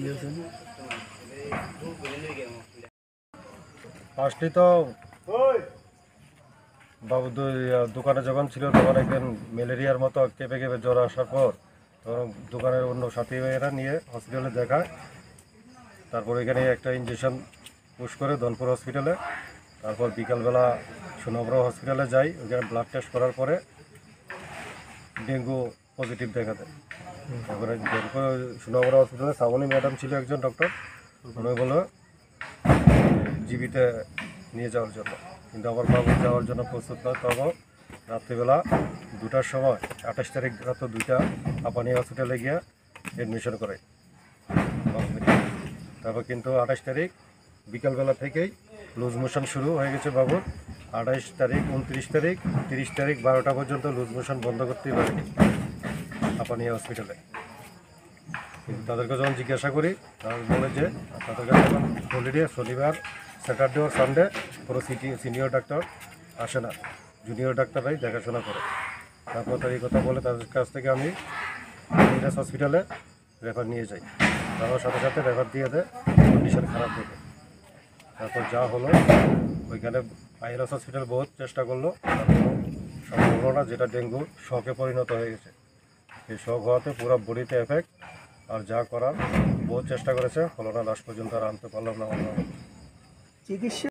দিয়েছেন ফার্স্টলি তো বাবু দোকানে যখন ছিল তখন একদিন ম্যালেরিয়ার মতো কেঁপে কেঁপে জ্বর আসার পর তখন দোকানের অন্য সাথী ভাইয়েরা নিয়ে হসপিটালে দেখায়। তারপর এখানে একটা ইঞ্জেকশন পুশ করে ধনপুর হসপিটালে তারপর বিকালবেলা সোনাবড় হসপিটালে যাই। ওখানে ব্লাড টেস্ট করার পরে ডেঙ্গু পজিটিভ দেখা দেয়। তারপরে সোনাবড় হসপিটালে শ্রাবণী ম্যাডাম ছিল একজন ডক্টর উনি বলল, জীবিতে নিয়ে যাওয়ার জন্য। কিন্তু আমার বাবু যাওয়ার জন্য প্রস্তুত নয়। তখন রাত্রিবেলা দুটার সময়, আঠাশ তারিখ রাত দুইটা আপানি হসপিটালে গিয়ে অ্যাডমিশন করে। তারপর কিন্তু আঠাশ তারিখ বিকালবেলা থেকেই লুজ মোশন শুরু হয়ে গেছে বাবুর আঠাশ তারিখ, উনত্রিশ তারিখ, তিরিশ তারিখ, বারোটা পর্যন্ত লুজ মোশন বন্ধ করতেই পারেনি। আপানি হসপিটালে তাদেরকে যখন জিজ্ঞাসা করি, তারা বলে যে তাদের কাছে এখন হলিডে শনিবার স্যাটারডে ও সানডে কোনো সিটি সিনিয়র ডাক্তার আসে না। জুনিয়র ডাক্তাররাই দেখাশোনা করে। তারপর তার এই কথা বলে, তাদের কাছ থেকে আমি ইন্টাস হসপিটালে রেফার নিয়ে যাই। তারপর সাথে সাথে রেফার দিয়ে দেয় কন্ডিশন খারাপ দেখে। তারপর যা হলো, ওইখানে আইএলএস হসপিটাল বহুত চেষ্টা করল। সম্ভব না, যেটা ডেঙ্গু শখে পরিণত হয়ে গেছে। এই শখ হওয়াতে পুরো বডিতে এফেক্ট আর যা করার বহু চেষ্টা করেছে, হলো না লাস্ট পর্যন্ত আর আনতে পারলাম না চিকিৎসা